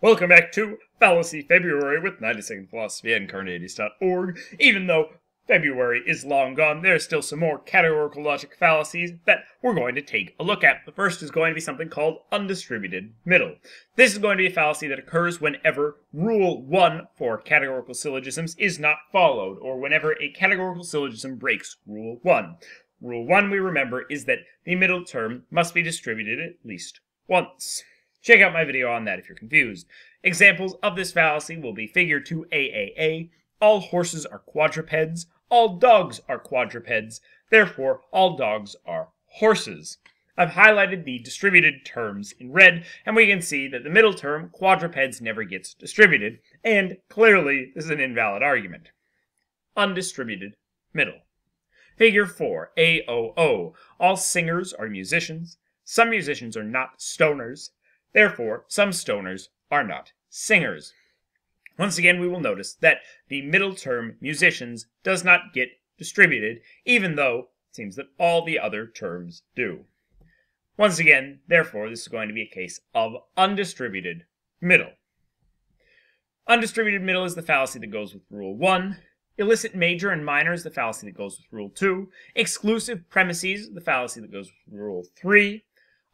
Welcome back to Fallacy February with 90 Second Philosophy and Carneades.org. Even though February is long gone, there's still some more categorical logic fallacies that we're going to take a look at. The first is going to be something called undistributed middle. This is going to be a fallacy that occurs whenever Rule 1 for categorical syllogisms is not followed, or whenever a categorical syllogism breaks Rule 1. Rule 1, we remember, is that the middle term must be distributed at least once. Check out my video on that if you're confused. Examples of this fallacy will be figure 2AAA. All horses are quadrupeds. All dogs are quadrupeds. Therefore, all dogs are horses. I've highlighted the distributed terms in red, and we can see that the middle term, quadrupeds, never gets distributed, and clearly this is an invalid argument. Undistributed middle. Figure 4, AOO. All singers are musicians. Some musicians are not stoners. Therefore, some stoners are not singers. Once again, we will notice that the middle term musicians does not get distributed, even though it seems that all the other terms do. Once again, therefore, this is going to be a case of undistributed middle. Undistributed middle is the fallacy that goes with rule 1. Illicit major and minor is the fallacy that goes with rule 2. Exclusive premises, the fallacy that goes with rule 3.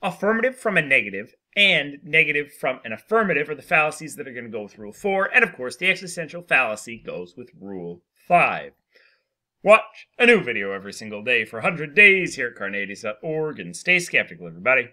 Affirmative from a negative and negative from an affirmative are the fallacies that are going to go with Rule 4. And of course, the existential fallacy goes with Rule 5. Watch a new video every single day for 100 days here at Carneades.org and stay skeptical, everybody.